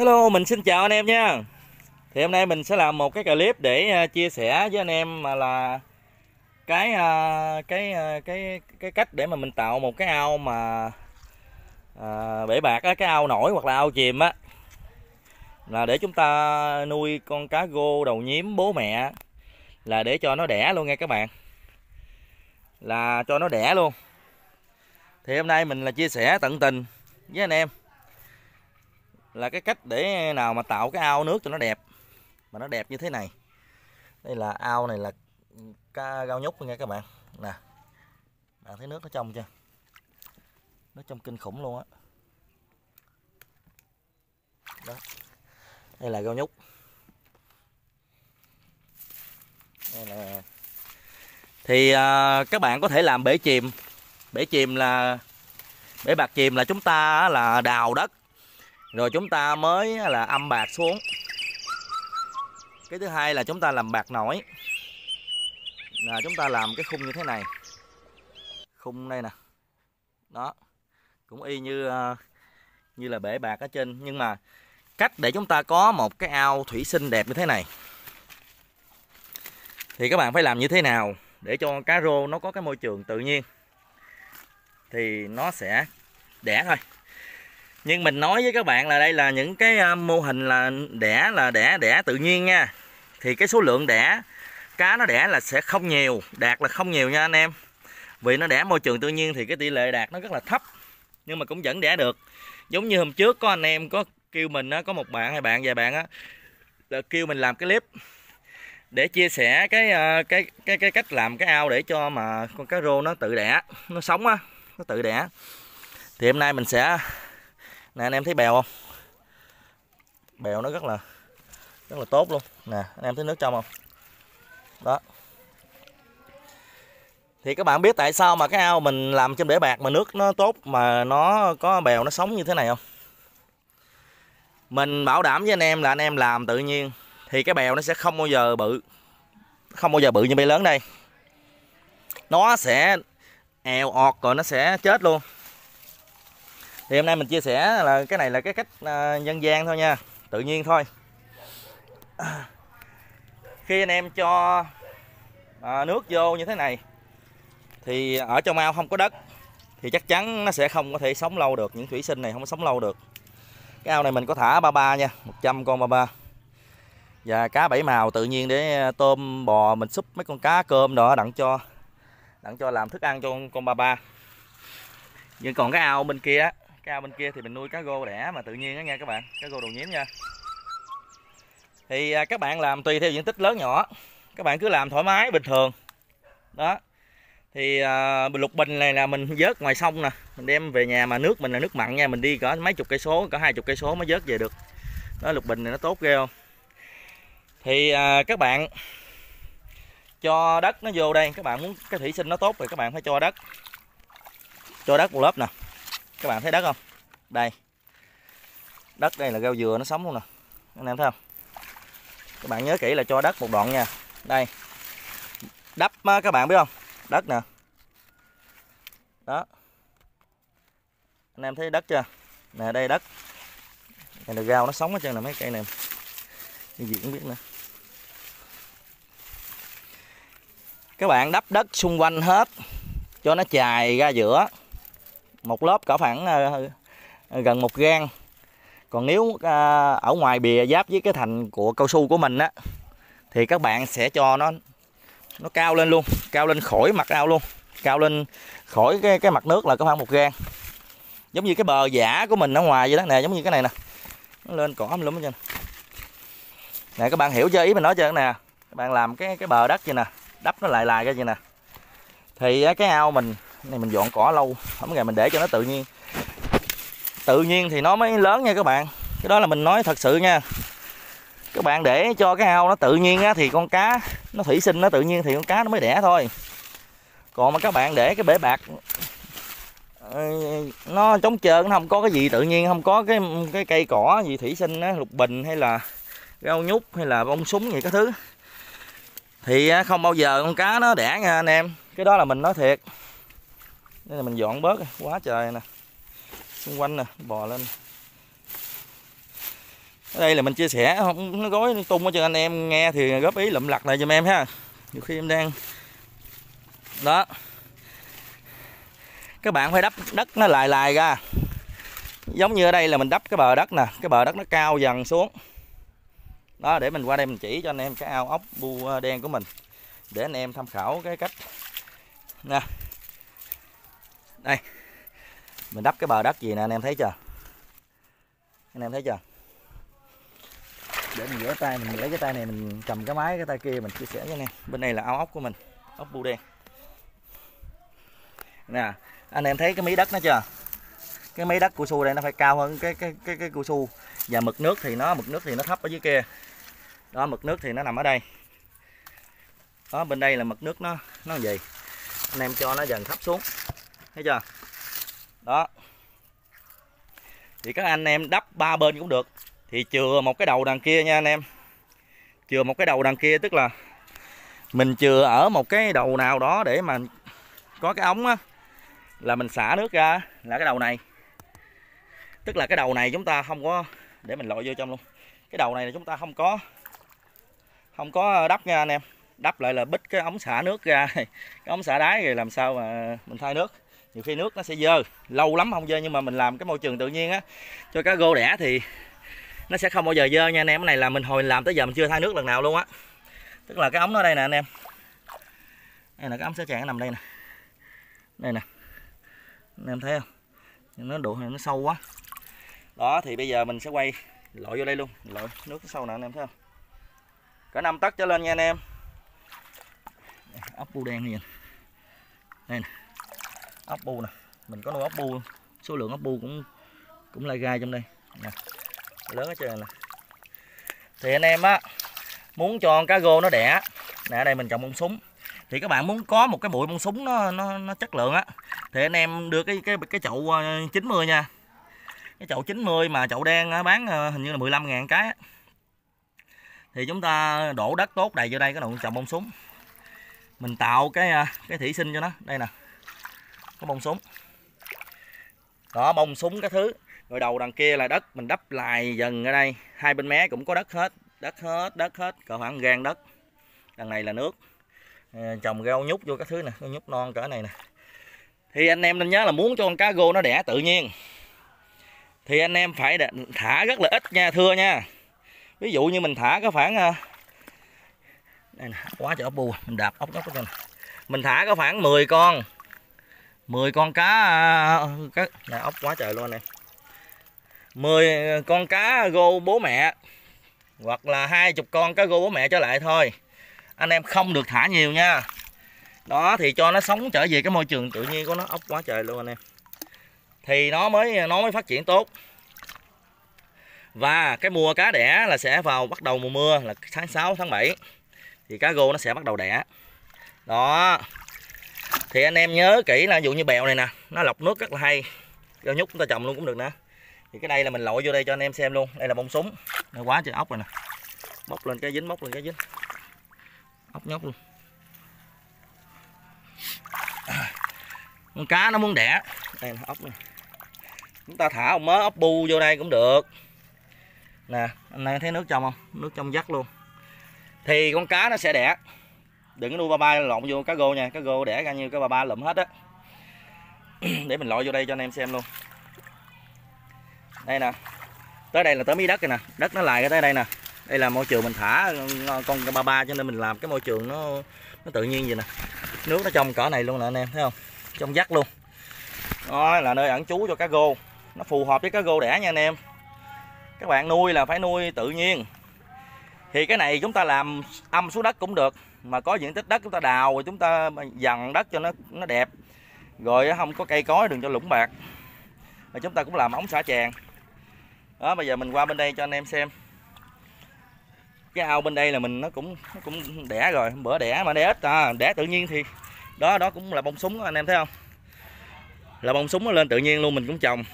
Hello, mình xin chào anh em nha. Thì hôm nay mình sẽ làm một cái clip để à, chia sẻ với anh em mà là cái à, cái à, cái cái cách để mà mình tạo một cái ao mà à, bể bạc á, cái ao nổi hoặc là ao chìm á. Là để chúng ta nuôi con cá gô đầu nhím bố mẹ là để cho nó đẻ luôn nha các bạn. Là cho nó đẻ luôn. Thì hôm nay mình là chia sẻ tận tình với anh em là cái cách để nào mà tạo cái ao nước cho nó đẹp. Mà nó đẹp như thế này. Đây là ao này là cá gao nhúc nha các bạn. Nè bạn thấy nước nó trong chưa? Nó trong kinh khủng luôn á. Đó. Đây là gao nhúc. Đây là thì à, các bạn có thể làm bể chìm. Bể chìm là bể bạc chìm là chúng ta là đào đất rồi chúng ta mới là âm bạc xuống. Cái thứ hai là chúng ta làm bạc nổi. Là chúng ta làm cái khung như thế này. Khung đây nè. Đó. Cũng y như ờ, như là bể bạc ở trên. Nhưng mà cách để chúng ta có một cái ao thủy sinh đẹp như thế này. Thì các bạn phải làm như thế nào để cho cá rô nó có cái môi trường tự nhiên. Thì nó sẽ đẻ thôi nhưng mình nói với các bạn là đây là những cái à, mô hình là đẻ là đẻ đẻ tự nhiên nha. Thì cái số lượng đẻ, cá nó đẻ là sẽ không nhiều, đạt là không nhiều nha anh em. Vì nó đẻ môi trường tự nhiên thì cái tỷ lệ đạt nó rất là thấp, nhưng mà cũng vẫn đẻ được. Giống như hôm trước có anh em có kêu mình á, có một bạn hay bạn, vài bạn á, là kêu mình làm cái clip để chia sẻ cái à, cái cái cái cách làm cái ao để cho mà con cá rô nó tự đẻ, nó sống á, nó tự đẻ. Thì hôm nay mình sẽ nè, anh em thấy bèo không? Bèo nó rất là rất là tốt luôn. Nè, anh em thấy nước trong không? Đó. Thì các bạn biết tại sao mà cái ao mình làm trên bể bạc mà nước nó tốt mà nó có bèo nó sống như thế này không? Mình bảo đảm với anh em là anh em làm tự nhiên thì cái bèo nó sẽ không bao giờ bự, không bao giờ bự như bể lớn đây. Nó sẽ èo ọt rồi nó sẽ chết luôn thì hôm nay mình chia sẻ là cái này là cái cách à, dân gian thôi nha. Tự nhiên thôi. Khi anh em cho à, nước vô như thế này thì ở trong ao không có đất thì chắc chắn nó sẽ không có thể sống lâu được. Những thủy sinh này không có sống lâu được. Cái ao này mình có thả ba ba nha 100 con ba ba. Và cá bảy màu tự nhiên để tôm bò mình súp mấy con cá cơm đó đặng cho đặng cho làm thức ăn cho con, con ba ba. Nhưng còn cái ao bên kia cao bên kia thì mình nuôi cá gô đẻ mà tự nhiên đó nha các bạn cá gô đầu nhím nha. Thì à, các bạn làm tùy theo diện tích lớn nhỏ các bạn cứ làm thoải mái bình thường. Đó. Thì à, lục bình này là mình vớt ngoài sông nè mình đem về nhà mà nước mình là nước mặn nha mình đi cỡ mấy chục cây số cỡ hai chục cây số mới vớt về được. Đó lục bình này nó tốt ghê không? Thì à, các bạn cho đất nó vô đây các bạn muốn cái thủy sinh nó tốt thì các bạn phải cho đất. Cho đất một lớp nè các bạn thấy đất không? Đây. Đất đây là rau dừa, nó sống luôn nè. Anh em thấy không? Các bạn nhớ kỹ là cho đất một đoạn nha. Đây. Đắp các bạn biết không? Đất nè. Đó. Anh em thấy đất chưa? Nè, đây đất. Này là rau nó sống hết trơn là mấy cây này. Cái gì cũng biết nữa. Các bạn đắp đất xung quanh hết cho nó chài ra giữa một lớp cỡ khoảng ờ, gần một gan còn nếu ờ, ở ngoài bìa giáp với cái thành của cao su của mình á, thì các bạn sẽ cho nó nó cao lên luôn, cao lên khỏi mặt ao luôn, cao lên khỏi cái cái mặt nước là có khoảng một gan giống như cái bờ giả của mình ở ngoài vậy đó, nè, giống như cái này nè, nó lên cỏ lắm hết trơn. Nè, các bạn hiểu chưa ý mình nói chưa nè? Các bạn làm cái cái bờ đất vậy nè, đắp nó lại lại cái gì nè. Thì cái ao mình này mình dọn cỏ lâu không ngày mình để cho nó tự nhiên. Tự nhiên thì nó mới lớn nha các bạn. Cái đó là mình nói thật sự nha. Các bạn để cho cái ao nó tự nhiên á, thì con cá nó thủy sinh nó tự nhiên thì con cá nó mới đẻ thôi. Còn mà các bạn để cái bể bạc nó trống trơn nó không có cái gì tự nhiên không có cái cái cây cỏ gì thủy sinh á, lục bình hay là rau nhút hay là bông súng gì cái thứ. Thì không bao giờ con cá nó đẻ nha anh em. Cái đó là mình nói thiệt đây là mình dọn bớt quá trời nè. Xung quanh nè, bò lên. Ở đây là mình chia sẻ, không nó gói tung cho anh em nghe thì góp ý lụm lặt lại cho em ha. Nhiều khi em đang, đó. Các bạn phải đắp đất nó lại lại ra. Giống như ở đây là mình đắp cái bờ đất nè, cái bờ đất nó cao dần xuống. Đó, để mình qua đây mình chỉ cho anh em cái ao ốc bu à, đen của mình, để anh em tham khảo cái cách. Nè đây. Mình đắp cái bờ đất gì nè, anh em thấy chưa? Anh em thấy chưa? Để mình rửa tay, mình lấy cái tay này, mình cầm cái máy, cái tay kia, mình chia sẻ với anh em. Bên này là ao ốc của mình, ốc bu đen nè, anh em thấy cái mí đất nó chưa? Cái mấy đất của su đây nó phải cao hơn cái cái cái cái cao su. Và mực nước thì nó, mực nước thì nó thấp ở dưới kia. Đó, mực nước thì nó nằm ở đây. Đó, bên đây là mực nước nó nó gì? Anh em cho nó dần thấp xuống thấy chưa? Đó. Thì các anh em đắp ba bên cũng được. Thì chừa một cái đầu đằng kia nha anh em. Chừa một cái đầu đằng kia, tức là mình chừa ở một cái đầu nào đó để mà có cái ống á, là mình xả nước ra, là cái đầu này. Tức là cái đầu này chúng ta không có, để mình lội vô trong luôn. Cái đầu này là chúng ta không có không có đắp nha anh em. Đắp lại là bít cái ống xả nước ra. Cái ống xả đáy rồi làm sao mà mình thay nước nhiều khi nước nó sẽ dơ, lâu lắm không dơ nhưng mà mình làm cái môi trường tự nhiên á, cho cá gô đẻ thì nó sẽ không bao giờ dơ nha anh em. Cái này là mình hồi làm tới giờ mình chưa thay nước lần nào luôn á. Tức là cái ống nó đây nè anh em. Đây là cái ống xả tràn nằm đây nè. Đây nè. Anh em thấy không? Nó độ nó sâu quá. Đó, thì bây giờ mình sẽ quay lội vô đây luôn. Lội nước sâu nè anh em thấy không? Cả năm tấc trở lên nha anh em. Ốc bu đen này đây nè ốc bu nè. Mình có nuôi ốc bu số lượng ốc bu cũng cũng lai gai trong đây. Nè lớn hết trơn nè. Thì anh em á muốn cho cá gô nó đẻ nè ở đây mình trồng bông súng. Thì các bạn muốn có một cái bụi bông súng nó nó, nó chất lượng á thì anh em đưa cái cái cái chậu ờ, 90 nha. Cái chậu 90 mà chậu đen ờ, bán ờ, hình như là 15 ngàn cái thì chúng ta đổ đất tốt đầy vô đây cái đầu trồng bông súng. Mình tạo cái cái thủy sinh cho nó. Đây nè có bông súng. Đó bông súng cái thứ. Rồi đầu đằng kia là đất. Mình đắp lại dần ở đây. Hai bên mé cũng có đất hết. Đất hết đất hết. Cỡ khoảng gan đất. Đằng này là nước. Ờ, trồng rau nhút vô các thứ nè. Nhút non cỡ này nè. Thì anh em nên nhớ là muốn cho con cá gô nó đẻ tự nhiên. Thì anh em phải thả rất là ít nha thưa nha. Ví dụ như mình thả có khoảng ờ, đây nè, quá trời ốc bu à. mình đạp ốc nhóc trên mình thả có khoảng 10 con. 10 con cá các cá. Nè, ốc quá trời luôn này 10 con cá gô bố mẹ hoặc là hai chục con cá gô bố mẹ trở lại thôi. Anh em không được thả nhiều nha. Đó thì cho nó sống trở về cái môi trường tự nhiên của nó. Ốc quá trời luôn anh em. Thì nó mới nó mới phát triển tốt. Và cái mùa cá đẻ là sẽ vào bắt đầu mùa mưa là tháng 6 tháng 7 thì cá gô nó sẽ bắt đầu đẻ. Đó thì anh em nhớ kỹ là ví dụ như bèo này nè, nó lọc nước rất là hay. Rau nhúc chúng ta trồng luôn cũng được nữa. Thì cái đây là mình lội vô đây cho anh em xem luôn. Đây là bông súng. Nó quá trời ốc rồi nè. Bóc lên cái dính bóc lên cái dính. Ốc nhóc luôn. Con cá nó muốn đẻ. Đây là ốc này chúng ta thả một mớ ốc bu vô đây cũng được. Nè, anh em thấy nước trong không? Nước trong dắt luôn. Thì con cá nó sẽ đẻ đừng có nuôi ba ba lộn vô cá gô nha. Cá gô đẻ ra như cái ba ba lụm hết á. Để mình lội vô đây cho anh em xem luôn. Đây nè. Tới đây là tới mí đất rồi nè. Đất nó lại tới đây nè. Đây là môi trường mình thả con ba ba cho nên mình làm cái môi trường nó nó tự nhiên vậy nè. Nước nó trong cỡ này luôn nè anh em, thấy không? Trong vắt luôn. Đó, là nơi ẩn trú cho cá gô. Nó phù hợp với cá gô đẻ nha anh em. Các bạn nuôi là phải nuôi tự nhiên. Thì cái này chúng ta làm âm xuống đất cũng được mà có diện tích đất chúng ta đào rồi chúng ta dằn đất cho nó nó đẹp. Rồi không có cây cối đừng cho lũng bạc. Và chúng ta cũng làm ống xả tràn đó bây giờ mình qua bên đây cho anh em xem. Cái ao bên đây là mình nó cũng nó cũng đẻ rồi bữa đẻ mà đẻ ít à đẻ tự nhiên thì đó đó cũng là bông súng đó, anh em thấy không? Là bông súng nó lên tự nhiên luôn mình cũng trồng.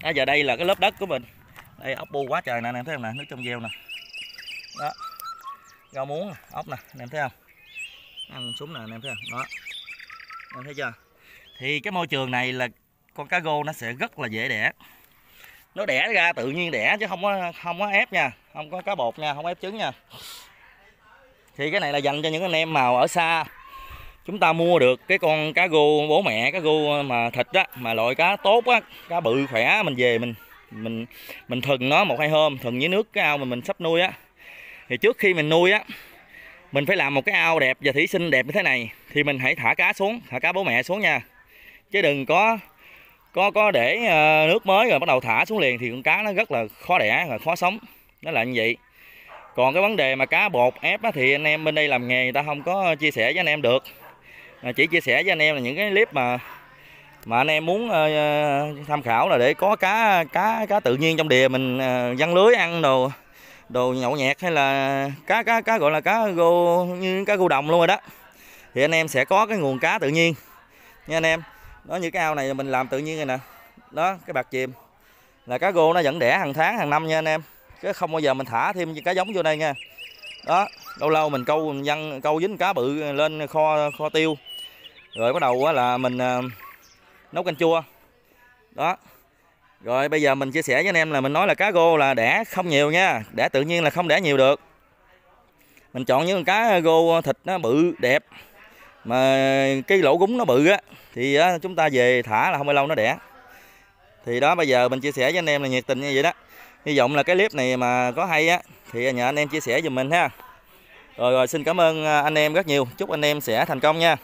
À, giờ đây là cái lớp đất của mình. Đây ốc bu quá trời nè anh em thấy không nè nước trong gieo nè. Đó rau muống à, ốc nè anh em thấy không? Ăn súng nè anh em thấy không? Đó. Anh thấy chưa? Thì cái môi trường này là con cá gô nó sẽ rất là dễ đẻ. Nó đẻ ra tự nhiên đẻ chứ không có không có ép nha, không có cá bột nha, không ép trứng nha. Thì cái này là dành cho những anh em mà ở xa. Chúng ta mua được cái con cá gô bố mẹ, cá gô mà thịt á, mà loại cá tốt á, cá bự khỏe, mình về mình mình mình thừng nó một hai hôm, thừng với nước, cái ao mà mình sắp nuôi á thì trước khi mình nuôi á mình phải làm một cái ao đẹp và thủy sinh đẹp như thế này. Thì mình hãy thả cá xuống thả cá bố mẹ xuống nha. Chứ đừng có có có để ờ, nước mới rồi bắt đầu thả xuống liền thì con cá nó rất là khó đẻ và khó sống. Nó là như vậy. Còn cái vấn đề mà cá bột ép á, thì anh em bên đây làm nghề người ta không có chia sẻ với anh em được. Mà chỉ chia sẻ với anh em là những cái clip mà mà anh em muốn uh, tham khảo là để có cá cá cá tự nhiên trong đìa mình uh, văng lưới ăn đồ đồ nhậu nhẹt hay là cá cá cá gọi là cá gô như cá gô đồng luôn rồi đó. Thì anh em sẽ có cái nguồn cá tự nhiên. Nha anh em, đó như cái ao này mình làm tự nhiên rồi nè. Đó, cái bạc chìm. Là cá gô nó vẫn đẻ hàng tháng, hàng năm nha anh em. Chứ không bao giờ mình thả thêm cá giống vô đây nha. Đó, lâu lâu mình câu, mình văng, câu dính cá bự lên kho kho tiêu. Rồi bắt đầu là mình à, nấu canh chua. Đó rồi bây giờ mình chia sẻ với anh em là mình nói là cá gô là đẻ không nhiều nha. Đẻ tự nhiên là không đẻ nhiều được. Mình chọn những con cá gô thịt nó bự đẹp. Mà cái lỗ gúng nó bự á thì á, chúng ta về thả là không bao lâu nó đẻ. Thì đó bây giờ mình chia sẻ với anh em là nhiệt tình như vậy đó. Hy vọng là cái clip này mà có hay á thì nhờ anh em chia sẻ giùm mình ha. Rồi rồi xin cảm ơn à, anh em rất nhiều. Chúc anh em sẽ thành công nha.